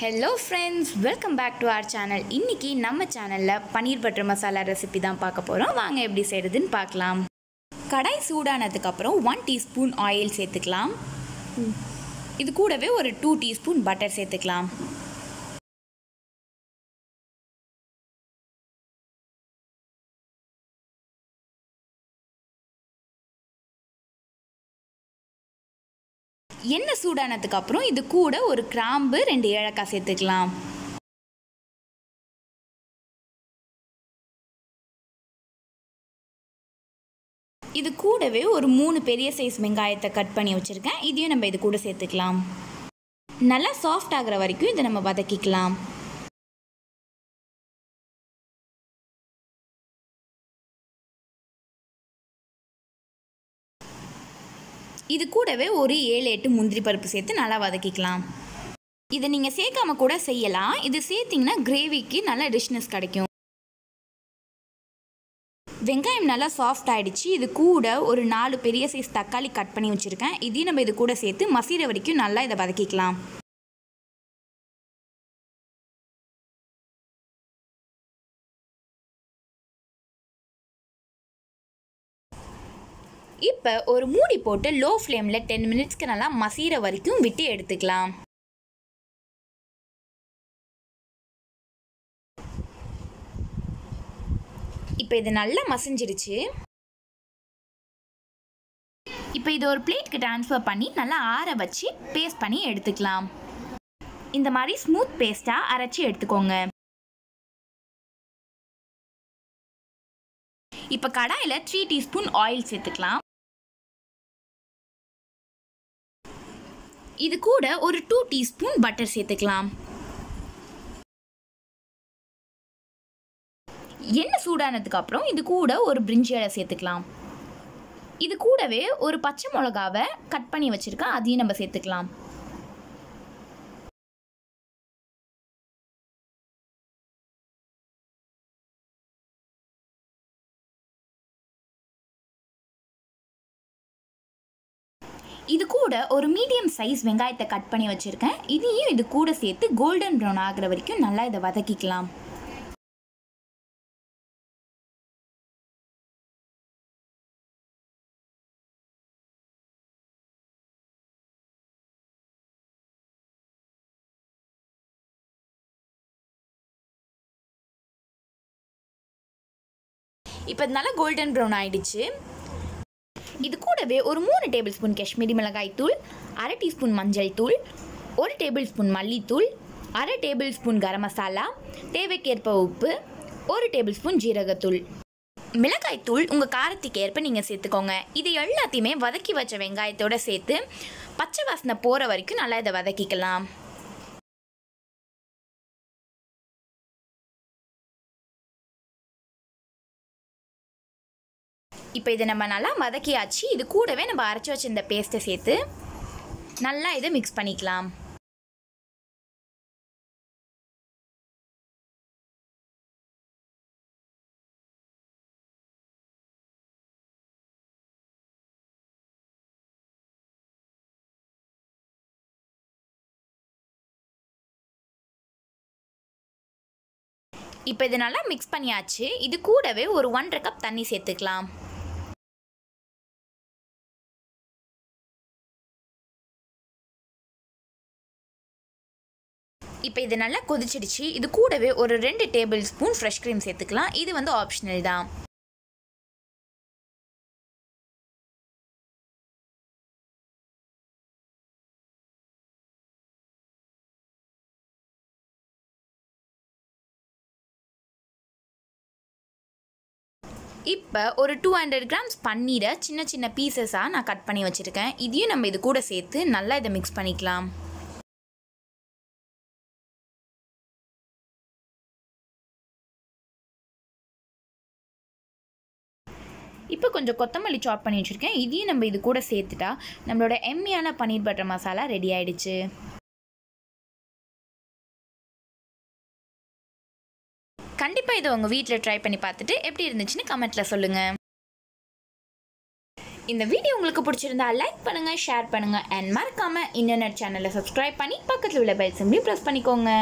Hello friends welcome back to our channel இன்றைக்கி நம்ம சேனலில் பன்னீர் பட்டர் மசாலா ரெசிபி தான் பார்க்க போகிறோம் வாங்க எப்படி செய்கிறதுன்னு பார்க்கலாம். கடாய் சூடானதுக்கப்புறம் ஒன் டீஸ்பூன் ஆயில் சேர்த்துக்கலாம். இது கூடவே ஒரு டூ டீஸ்பூன் பட்டர் சேர்த்துக்கலாம். எண்ணெய் சூடானதுக்கு அப்புறம் இது கூட ஒரு கிராம்பு ரெண்டு ஏலக்காய் சேர்த்துக்கலாம். இது கூடவே ஒரு மூணு பெரிய சைஸ் வெங்காயத்தை கட் பண்ணி வச்சுருக்கேன். இதையும் நம்ம இது கூட சேர்த்துக்கலாம். நல்லா சாஃப்ட் ஆகிற வரைக்கும் இதை நம்ம வதக்கிக்கலாம். இது கூடவே ஒரு ஏழு எட்டு முந்திரி பருப்பு சேர்த்து நல்லா வதக்கிக்கலாம். இதை நீங்கள் சேர்க்காம கூட செய்யலாம். இது சேர்த்திங்கன்னா கிரேவிக்கு நல்ல ரிச்னஸ் கிடைக்கும். வெங்காயம் நல்லா சாஃப்ட் ஆகிடுச்சு இது கூட ஒரு நாலு பெரிய சைஸ் தக்காளி கட் பண்ணி வச்சுருக்கேன். இதையும் நம்ம இது கூட சேர்த்து மசீர வரைக்கும் நல்லா இதை வதக்கிக்கலாம். இப்போ ஒரு மூடி போட்டு லோ ஃப்ளேமில் டென் மினிட்ஸ்க்கு நல்லா மசீர வரைக்கும் விட்டு எடுத்துக்கலாம். இப்போ இது நல்லா மசிஞ்சிருச்சு. இப்போ இது ஒரு பிளேட்க்கு ட்ரான்ஸ்ஃபர் பண்ணி நல்லா ஆற வச்சு பேஸ்ட் பண்ணி எடுத்துக்கலாம். இந்த மாதிரி ஸ்மூத் பேஸ்ட்டாக அரைச்சி எடுத்துக்கோங்க. இப்போ கடாயில் த்ரீ டீஸ்பூன் ஆயில் சேர்த்துக்கலாம். இது கூட ஒரு டூ டீஸ்பூன் பட்டர் சேர்த்துக்கலாம். எண்ணெய் சூடானதுக்கு அப்புறம் இது கூட ஒரு பிரிஞ்சி இலை சேர்த்துக்கலாம். இது கூடவே ஒரு பச்சை மிளகாவை கட் பண்ணி வச்சுருக்கேன் அதையும் நம்ம சேர்த்துக்கலாம். இது கூட ஒரு மீடியம் சைஸ் வெங்காயத்தை கட் பண்ணி வச்சுருக்கேன். இதையும் இது கூட சேர்த்து கோல்டன் ப்ரௌன் ஆகிற வரைக்கும் நல்லா இதை வதக்கிக்கலாம். இப்போ நல்லா கோல்டன் ப்ரௌன் ஆயிடுச்சு. இது கூடவே ஒரு மூணு டேபிள் ஸ்பூன் காஷ்மீரி மிளகாய் தூள் அரை டீஸ்பூன் மஞ்சள் தூள் ஒரு டேபிள் ஸ்பூன் மல்லித்தூள் அரை டேபிள் ஸ்பூன் கரம் மசாலா தேவைக்கேற்ப உப்பு ஒரு டேபிள் ஸ்பூன் ஜீரகத்தூள். மிளகாய் தூள் உங்கள் காரத்துக்கு ஏற்ப நீங்கள் சேர்த்துக்கோங்க. இது எல்லாத்தையுமே வதக்கி வச்ச வெங்காயத்தோடு சேர்த்து பச்சை வாசனை போகிற வரைக்கும் நல்லா இதை வதக்கிக்கலாம். இப்போ இதை நம்ம நல்லா மதக்கியாச்சு இது கூடவே நம்ம அரைச்சி வச்சிருந்த பேஸ்ட்டை சேர்த்து நல்லா இதை மிக்ஸ் பண்ணிக்கலாம். இப்போ இது நல்லா மிக்ஸ் பண்ணியாச்சு. இது கூடவே ஒரு ஒன்றரை கப் தண்ணி சேர்த்துக்கலாம். இப்போ இது நல்லா கொதிச்சிடுச்சு. இது கூடவே ஒரு ரெண்டு டேபிள் ஸ்பூன் ஃப்ரெஷ் க்ரீம் சேர்த்துக்கலாம். இது வந்து ஆப்ஷனல் தான். இப்போ ஒரு டூ ஹண்ட்ரட் கிராம்ஸ் பன்னீரை சின்ன சின்ன பீசஸாக நான் கட் பண்ணி வச்சுருக்கேன். இதையும் நம்ம இது கூட சேர்த்து நல்லா இதை மிக்ஸ் பண்ணிக்கலாம். இப்போ கொஞ்சம் கொத்தமல்லி சாப் பண்ணி வச்சுருக்கேன். இதையும் நம்ம இது கூட சேர்த்துட்டா நம்மளோட எம்மியான பன்னீர் பட்டர் மசாலா ரெடி ஆயிடுச்சு. கண்டிப்பாக இதை உங்கள் வீட்டில் ட்ரை பண்ணி பார்த்துட்டு எப்படி இருந்துச்சுன்னு கமெண்ட்டில் சொல்லுங்கள் இந்த வீடியோ உங்களுக்கு பிடிச்சிருந்தா லைக் பண்ணுங்கள் ஷேர் பண்ணுங்கள் அண்ட் மறக்காமல் இன்டர்நெட் சேனலை சப்ஸ்கிரைப் பண்ணி பக்கத்தில் உள்ள பெல் சிம்லையும் ப்ரெஸ் பண்ணிக்கோங்க.